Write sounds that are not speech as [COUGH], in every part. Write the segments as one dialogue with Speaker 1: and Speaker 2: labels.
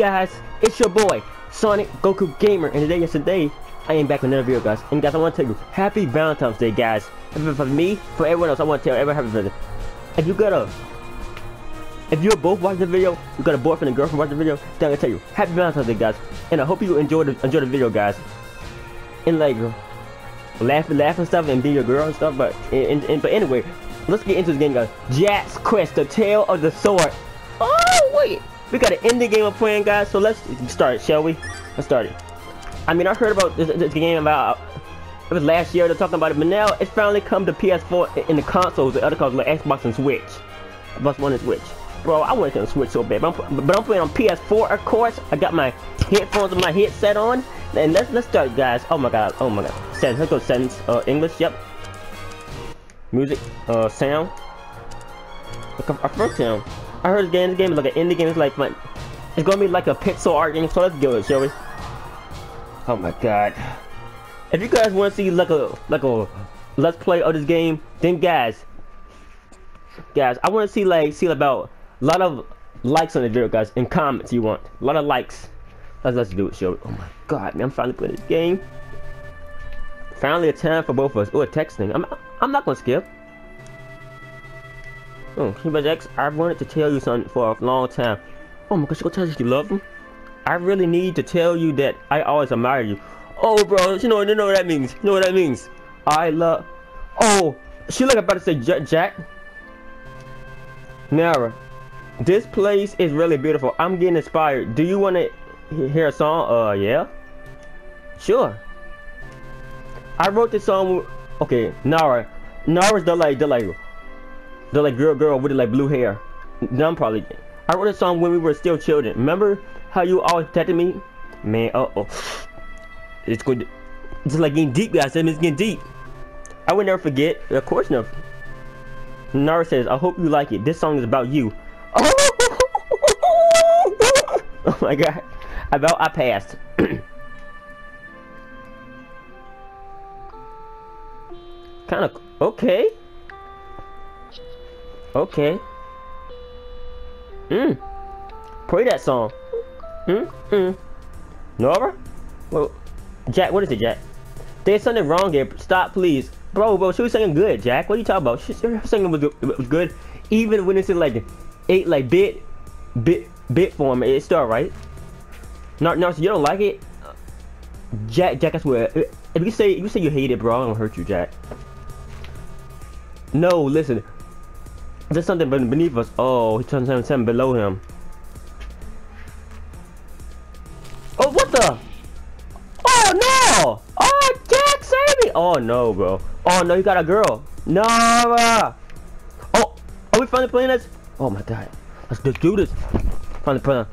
Speaker 1: guys, it's your boy, Sonic Goku Gamer, and today, yes today, I am back with another video, guys. And guys, I want to tell you, Happy Valentine's Day, guys. And for me, for everyone else, I want to tell everyone Happy Valentine's Day. If you got a, if you're both watching the video, you got a boyfriend and girlfriend watching the video, then I'm gonna tell you, Happy Valentine's Day, guys. And I hope you enjoy the enjoy the video, guys. And like, laughing, laughing stuff, and being your girl and stuff. But and, and but anyway, let's get into this game, guys. Jack's Quest: The Tale of the Sword. Oh wait. We got an ending game of playing, guys. So let's start, shall we? Let's start it. I mean, I heard about this, this game about it was last year. They're talking about it, but now it's finally come to PS4 in the consoles, the other consoles like Xbox and Switch. Xbox One and Switch. Bro, I want to Switch so bad, but I'm, but I'm playing on PS4, of course. I got my headphones and my headset on, and let's let's start, guys. Oh my god, oh my god. Settings, let's go settings. Uh, English, yep. Music, uh, sound. Our first sound. I heard this game, this game is like an indie game, it's like, like it's gonna be like a pixel art game, so let's go it, shall we? Oh my god. If you guys wanna see like a like a let's play of this game, then guys guys, I wanna see like see about a lot of likes on the video guys and comments you want. A lot of likes. Let's let's do it, shall we? Oh my god, man, I'm finally playing this game. Finally a time for both of us. Oh texting. I'm I'm not gonna skip. Oh, Cuba X, I've wanted to tell you something for a long time. Oh my gosh, go tell you you love him? I really need to tell you that I always admire you. Oh, bro, you know, you know what that means. You know what that means. I love... Oh, she like about to say J Jack. Nara, this place is really beautiful. I'm getting inspired. Do you want to hear a song? Uh, yeah. Sure. I wrote this song. Okay, Nara. Nara's the like, the like the like girl girl with the like blue hair. Dumb probably. I wrote a song when we were still children. Remember how you always protected me? Man, uh oh. It's good. It's like getting deep, guys. It's getting deep. I would never forget. Of course never. Nara says, I hope you like it. This song is about you. Oh, [LAUGHS] oh my god. About I passed. [CLEARS THROAT] kind of okay. Okay. Hmm. Play that song. Hmm. Hmm. Nora? Well, Jack, what is it, Jack? There's something wrong here. Stop, please. Bro, bro, she was singing good, Jack. What are you talking about? She, her singing was, was good. Even when it's in like eight, like bit, bit, bit form, it's still right. No, no, so you don't like it? Jack, Jack, I swear. If you say, you say you hate it, bro, I'm gonna hurt you, Jack. No, listen. There's something beneath us. Oh, he to something below him. Oh, what the? Oh, no! Oh, Jack, save me! Oh, no, bro. Oh, no, you got a girl. No! Oh, are we finally playing this? Oh, my God. Let's just do this. Finally playing.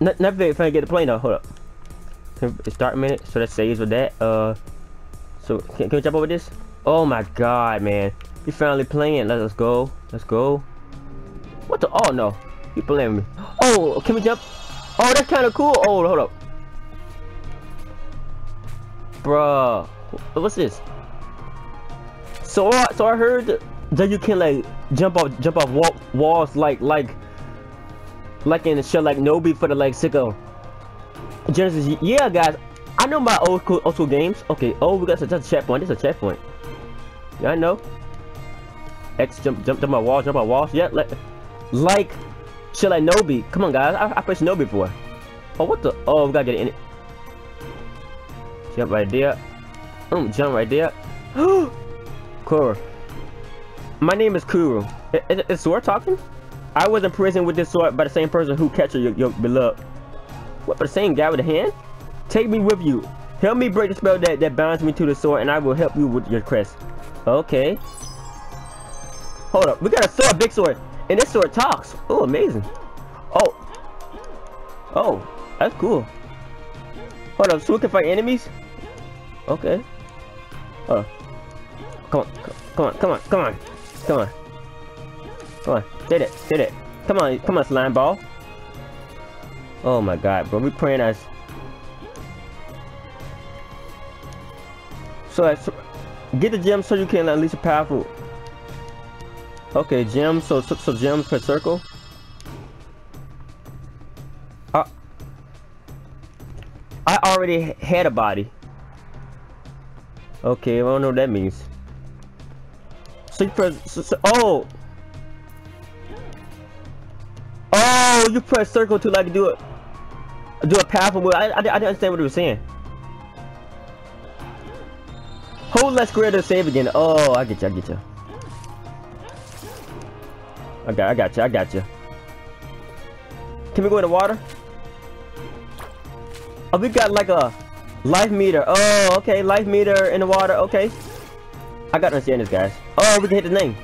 Speaker 1: Never finally get the plane though. Hold up. Start a minute. So that saves with that. Uh, so can, can we jump over this? Oh my God, man. You finally playing. Let us go. Let's go. What the? Oh no. You playing me. Oh, can we jump? Oh, that's kind of cool. Oh, hold up. Bruh. What's this? So, so I heard that you can like jump off, jump off wall, walls like, like, like in a show like Nobi for the like Sega. Genesis. Yeah, guys. I know my old school, old school games. Okay. Oh, we got a, checkpoint. This is a checkpoint. Yeah, I know. X jump jump jump my wall, jump my walls. Yeah, like like shit like Nobi. Come on guys, I, I pressed Nobi before. Oh what the oh we gotta get in it. Jump right there. Oh jump right there. [GASPS] Kuro. My name is Kuro. Is, is, Sword talking? I was in prison with this sword by the same person who captured your, your beloved. What, the same guy with a hand? Take me with you. Help me break the spell that, that binds me to the sword and I will help you with your quest. Okay. Hold up. We got a sword, big sword. And this sword talks. Oh, amazing. Oh. Oh, that's cool. Hold up. So we can fight enemies? Okay. Oh. Come on. Come on. Come on. Come on. Come on. Come on. Did it. Did it. Come on. Come on, slime ball. Oh my god, bro. We praying as... So, that's... Get the gem so you can unleash a powerful Okay, gems. So, so, so gems per circle. Uh, I already had a body. Okay, I don't know what that means. So press, so, so, oh! Oh, you press circle to like do a, do a powerful move. I, I, I didn't understand what he was saying. Hold left square to save again. Oh, I get you, I get you. I got, I got you, I got you. Can we go in the water? Oh, we got like a life meter. Oh, okay, life meter in the water. Okay. I gotta understand this, guys. Oh, we can hit the name.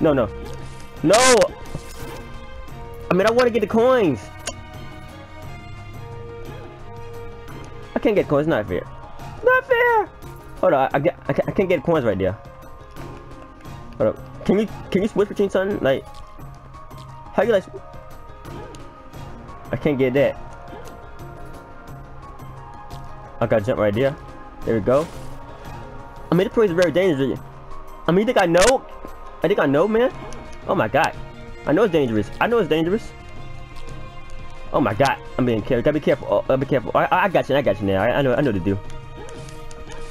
Speaker 1: No, no. No! I mean, I want to get the coins. I can't get coins. Not fair. Not fair. Hold on. I, get. I, I can't get coins right there. Hold up. Can you can you switch between something like? How you like? I can't get that. I gotta jump right there. There we go. I mean, this place is very dangerous. I mean, you think I know? I think I know, man. Oh my god. I know it's dangerous. I know it's dangerous. Oh my god. I'm being careful. Gotta be careful. Oh, gotta be careful. I, I got you. I got you now. I, I know. I know to do.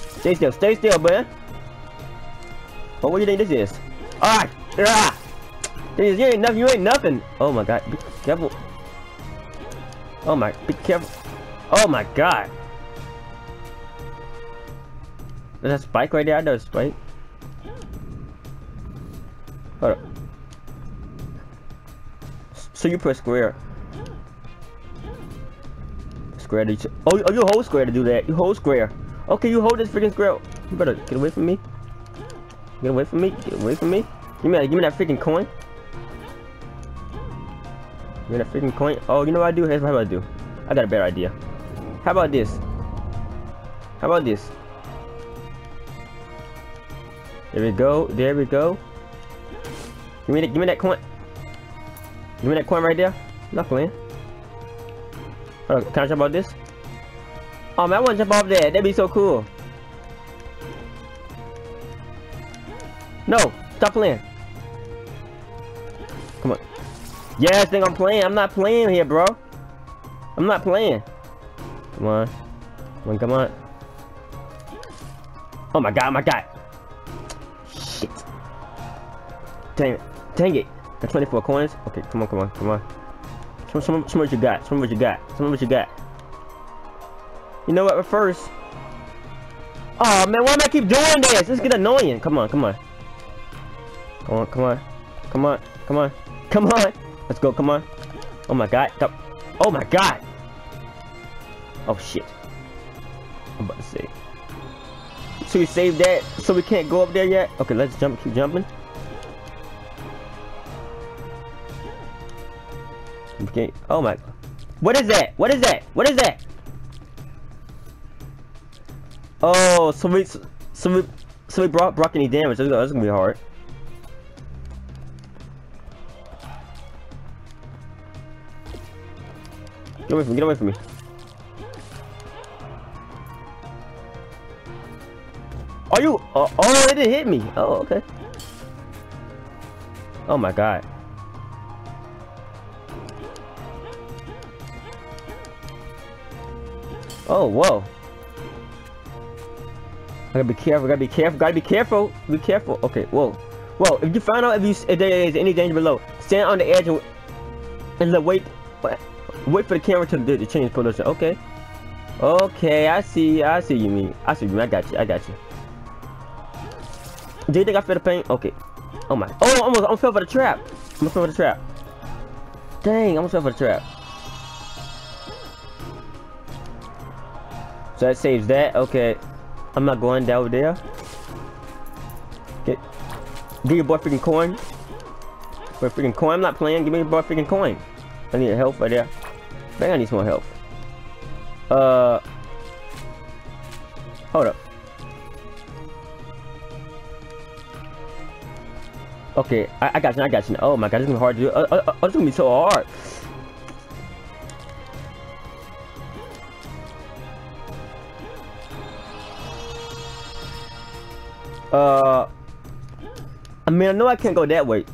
Speaker 1: Stay still. Stay still, man. What, what do you think this is? Ah! Ah! You ain't nothing. You ain't nothing. Oh my god. Be careful. Oh my. Be careful. Oh my god. There's a spike right there. I know a spike. Hold up. So you press square. Square to oh, oh, you hold square to do that. You hold square. Okay, you hold this freaking square. You better get away from me. Get away from me. Get away from me. Give me that, give me that freaking coin. Me that freaking coin. Oh, you know what I do? Here's what I do. I got a better idea. How about this? How about this? There we go. There we go. Give me that. Give me that coin. Give me that coin right there. Not. Hold on, can I jump off this? Oh man, I want to jump off there. That'd be so cool. No, stop playing. Yes, thing I'm playing. I'm not playing here, bro. I'm not playing. Come on. Come on, come on. Oh my god, my god. Shit. Dang it. Dang it. Got 24 coins. Okay, come on, come on, come on. Show, show, show me what you got. Show me what you got. Show me what you got. You know what? But first. Oh man, why am I keep doing this? This get annoying. Come on, come on. Come on, come on. Come on, come on. Come on. Let's go, come on. Oh my god. Oh my god. Oh shit. I'm about to say. So we saved that so we can't go up there yet? Okay, let's jump, keep jumping. Okay. Oh my. What is that? What is that? What is that? Oh, so we, so we, so we brought broke any damage. That's, that's gonna be hard. Get away from me. Get away from me. Are you? Oh, oh, it didn't hit me. Oh, okay. Oh my god. Oh, whoa. I gotta be careful, gotta be careful, gotta be careful, be careful. Okay, whoa. Whoa, if you find out if, you, if there is any danger below, stand on the edge and, and wait, wait for the camera to, to change position. Okay. Okay, I see, I see you mean. I see you mean, I got you, I got you. Do you think I feel the pain? Okay. Oh my, oh, I almost, I almost fell for the trap. I almost fell for the trap. Dang, I almost fell for the trap. So that saves that. Okay. I'm not going down there. Get, give your boy freaking coin. For freaking coin. I'm not playing. Give me your boy freaking coin. I need help right there. I I need some more health. Uh. Hold up. Okay, I, I got you. I got you. Oh my god, this is gonna be hard to do. Uh, uh, uh, it's gonna be so hard. Uh, I mean, I know I can't go that way.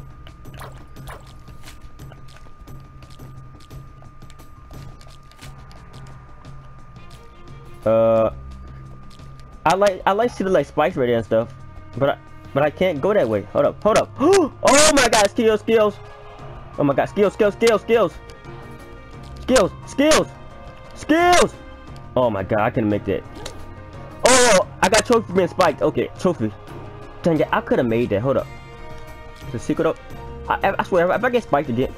Speaker 1: I like I like to see the like spikes right there and stuff, but I but I can't go that way. Hold up, hold up. [GASPS] oh my god, skills, skills. Oh my god, skills, skills, skills, skills. Skills, skills, skills. Oh my god, I can't make that. Oh, I got trophy being spiked. Okay, trophy. Dang it, I could have made that. Hold up. The secret up. I, I swear, if I get spiked again.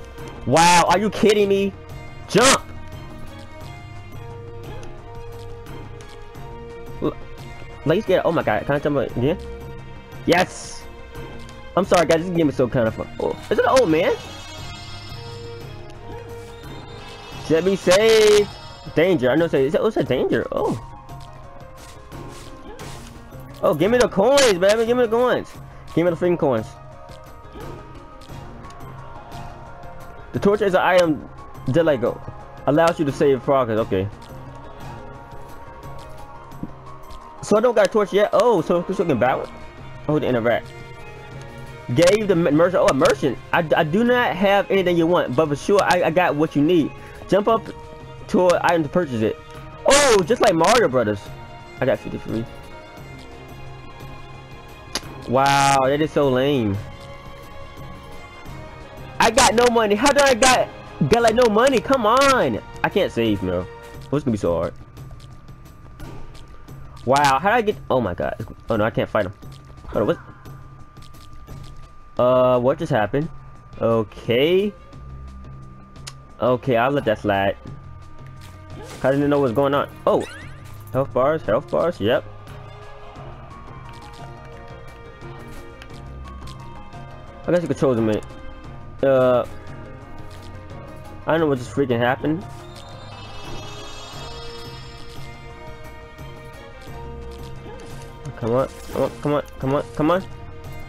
Speaker 1: Wow, are you kidding me? Jump! Let's get. Oh my god, can I jump again? Yes! I'm sorry, guys, this game is so kind of fun. Oh, is it an old man? Should be safe. Danger. I know. Say, what's a danger? Oh. Oh, give me the coins, baby. Give me the coins. Give me the freaking coins. The torch is an item that like go allows you to save progress. Okay. So I don't got a torch yet. Oh, so this looking backward. Oh, the interact. Gave the merchant. Oh, a merchant. I, I do not have anything you want, but for sure I, I got what you need. Jump up to an item to purchase it. Oh, just like Mario Brothers. I got 53. Wow, that is so lame. I got no money. How do I got got like no money? Come on. I can't save, bro. Oh, What's gonna be so hard? Wow, how did I get? Oh my god. Oh no, I can't fight him. On, what? Uh, what just happened? Okay. Okay, I'll let that slide. I didn't know what's going on. Oh, health bars, health bars. Yep. I guess the controls a minute. Uh, I don't know what just freaking happened. Come on, come on, come on, come on, come on.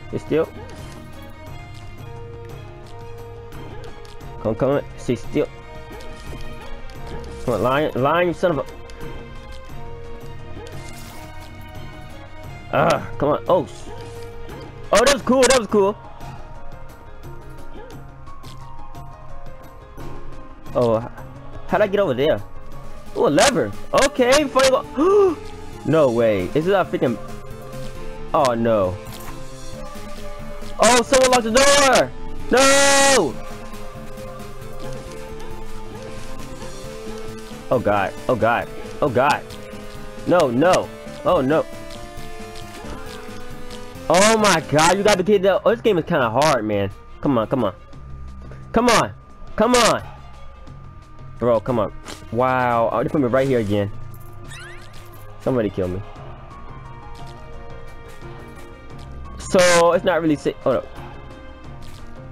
Speaker 1: Stay still. Come on, come on, stay still. Come on, lion, lion, you son of a... Ah, come on, oh. Oh, that was cool, that was cool. Oh, how'd I get over there? Oh, a lever. Okay, go. [GASPS] no way. This is a freaking... Oh, no. Oh, someone locked the door! No! Oh, God. Oh, God. Oh, God. No, no. Oh, no. Oh, my God. You got the kid. Oh, this game is kind of hard, man. Come on, come on. Come on. Come on. Bro, come on. Wow. Oh, they put me right here again. Somebody kill me. So, it's not really safe. Hold up.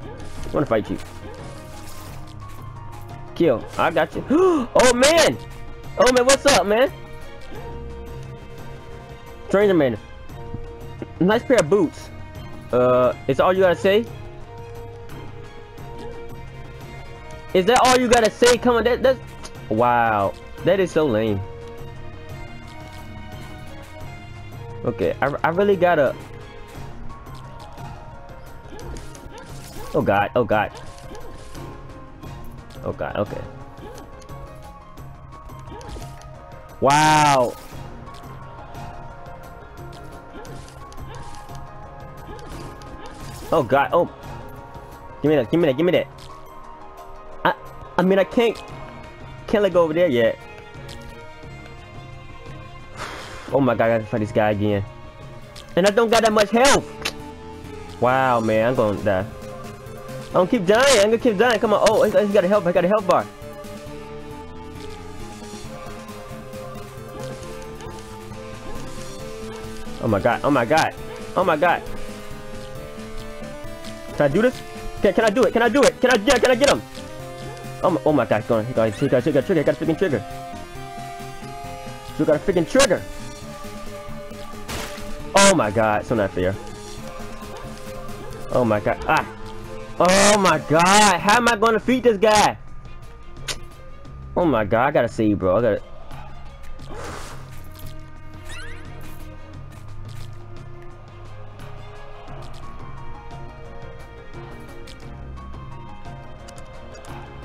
Speaker 1: I want to fight you. Kill. I got you. [GASPS] oh, man. Oh, man. What's up, man? Stranger man. Nice pair of boots. Uh, is all you gotta say? Is that all you gotta say? Come on, that that's wow. That is so lame. Okay, I, I really gotta. Oh god, oh god. Oh god, okay. Wow. Oh god, oh. Give me that, give me that, give me that. I I mean, I can't, can't let go over there yet. Oh my god, I gotta fight this guy again. And I don't got that much health. Wow, man, I'm gonna die. I'm gonna keep dying. I'm gonna keep dying. Come on. Oh, I got a help. I got a health bar. Oh my god. Oh my god. Oh my god. Can I do this? Can, can I do it? Can I do it? Can I, yeah, can I get him? Oh my, oh my god, go on. He got, he got, he got a trigger. He got a freaking trigger. He got a freaking trigger. Oh my god, so not fair. Oh my god. Ah. Oh my god. How am I gonna defeat this guy? Oh my god, I gotta see, you bro. I gotta.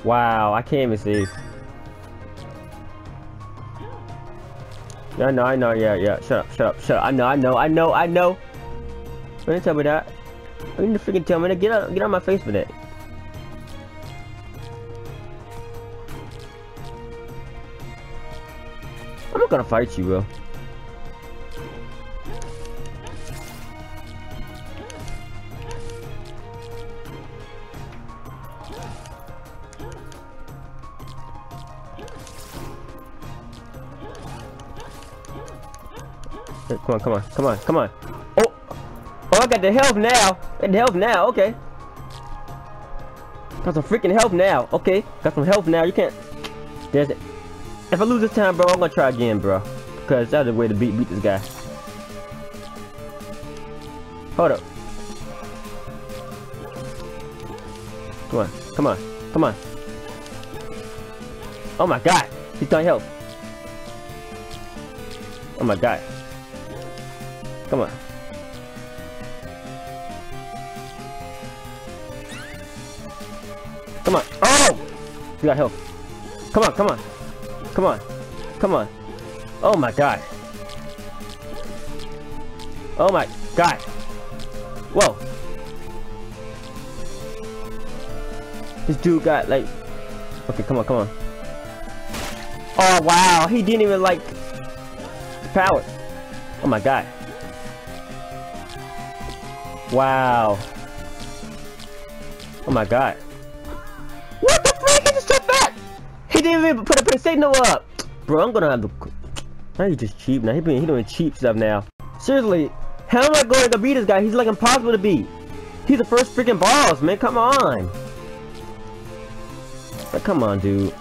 Speaker 1: Wow, I can't even see. Yeah, know, I know, yeah, yeah. Shut up, shut up, shut up. I know, I know, I know, I know. Don't tell me that. You need to freaking tell me that. Get out, get out my face for that. I'm not gonna fight you, bro. Come on, come on, come on, come on. Got the health now. Got the health now. Okay. Got some freaking health now. Okay, got some health now. You can't. There's it. If I lose this time, bro, I'm gonna try again, bro. Because that's the way to beat beat this guy. Hold up. Come on, come on, come on. Oh my god, he's to help. Oh my god. Come on. Come on. Oh! You got help. Come on, come on. Come on. Come on. Oh my god. Oh my god. Whoa. This dude got like... Okay, come on, come on. Oh wow, he didn't even like... The Power. Oh my god. Wow. Oh my god. Put a signal up! Bro, I'm gonna have to... Now he's just cheap now. He been he doing cheap stuff now. Seriously, how am I going to beat this guy? He's like impossible to beat. He's the first freaking boss, man. Come on. Like, come on, dude.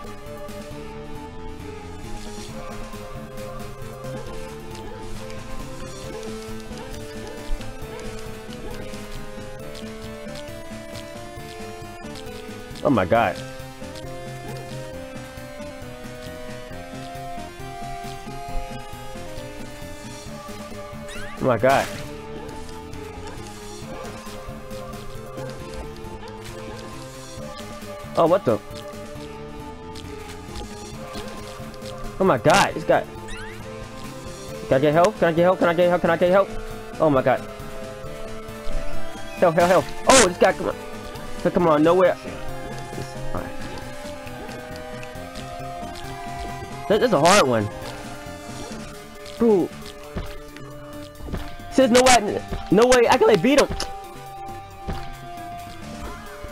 Speaker 1: Oh my god. Oh my god. Oh, what the? Oh my god, this guy. Can I get help? Can I get help? Can I get help? Can I get help? Oh my god. Help, help, help. Oh, this guy, come on. Come on, nowhere. That, that's a hard one. Bro. Says no way, no way I can like beat him.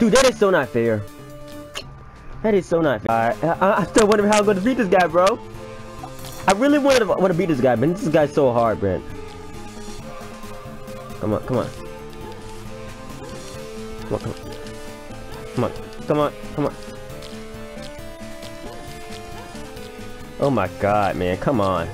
Speaker 1: Dude, that is so not fair. That is so not fair. I, I still wonder how I'm gonna beat this guy, bro. I really wanted to want to beat this guy, but this guy's so hard, on, come on. Come on, come on. Come on, come on, come on. Oh my god, man, come on.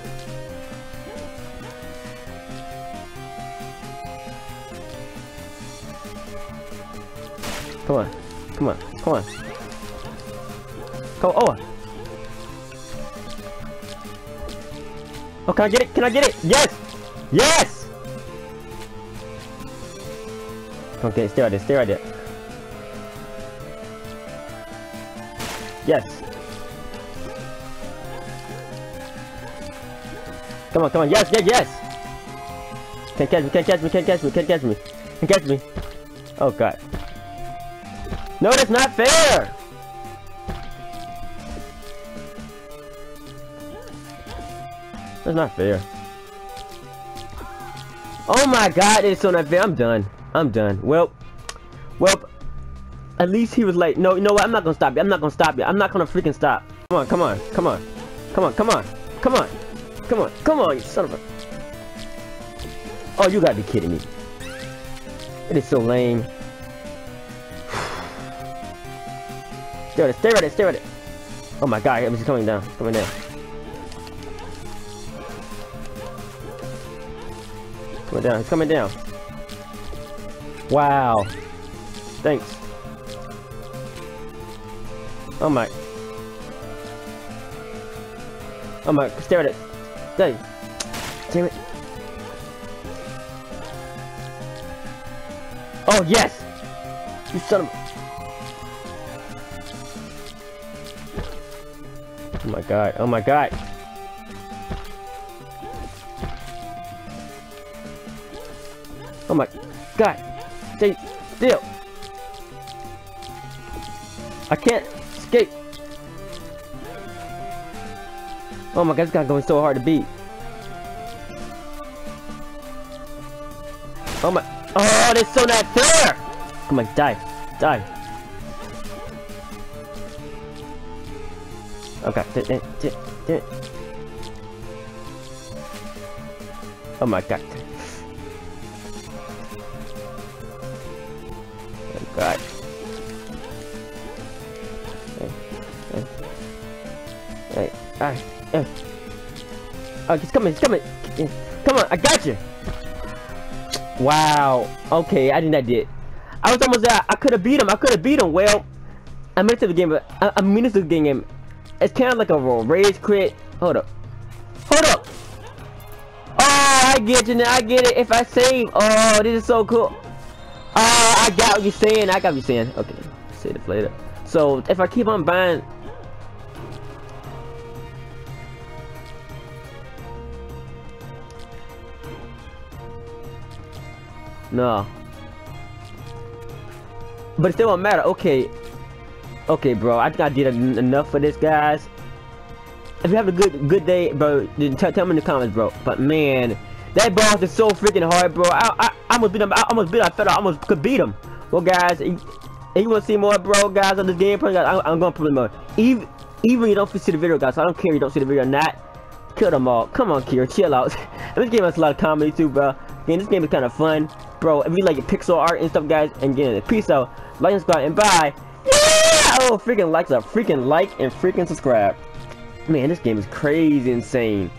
Speaker 1: Come on, come on, come on. Come on, oh! Oh, can I get it? Can I get it? Yes! Yes! Okay, stay right there, stay right there. Yes. Come on, come on. Yes, yes, yes. Can't catch me, can't catch me, can't catch me, can't catch me. Can't catch me. Oh, God. No, that's not fair! That's not fair. Oh my god, it's so not fair. I'm done. I'm done. Well, well, at least he was like, no, you know what? I'm not gonna stop you. I'm not gonna stop you. I'm not gonna freaking stop. Come on, come on, come on. Come on, come on, come on. Come on, come on, you son of a... Oh, you gotta be kidding me. It is so lame. Stay right there, stay right there, stay right there. Oh my god, he's coming down, coming down. Coming down, he's coming down. Wow. Thanks. Oh my. Oh my, stare at it. Stay. Damn it. Oh, yes! You son of Oh my god, oh my god! Oh my god! Stay still! I can't escape! Oh my god, this guy going so hard to beat. Oh my- Oh, that's so not fair! Come on, die. Die. Okay. Oh my god. Oh god. Hey, hey, hey. Oh, he's coming, he's coming. Come on, I got you. Wow. Okay, I did not did. I was almost there. I could have beat him. I could have beat him. Well, I made it to the game, but I, I mean, this the game. It's kind of like a rage quit. Hold up. Hold up. Oh, I get you now. I get it. If I save. Oh, this is so cool. Oh, I got what you're saying. I got what you're saying. Okay. Say this later. So, if I keep on buying... No. But it still won't matter. Okay. Okay, bro. I think I did enough for this, guys. If you have a good good day, bro, tell me in the comments, bro. But man, that boss is so freaking hard, bro. I I, I almost beat him. I almost beat him. I thought I almost could beat him. Well, guys, if you want to see more, bro, guys, on this gameplay, guys, I, I'm gonna put more. Even even you don't see the video, guys. I don't care if you don't see the video or not. Kill them all. Come on, Kira, chill out. [LAUGHS] this game has a lot of comedy too, bro. Again, this game is kind of fun, bro. If you like pixel art and stuff, guys, and again, peace out, like and subscribe, and bye. Yeah! Freaking likes a freaking like and freaking subscribe. Man, this game is crazy insane.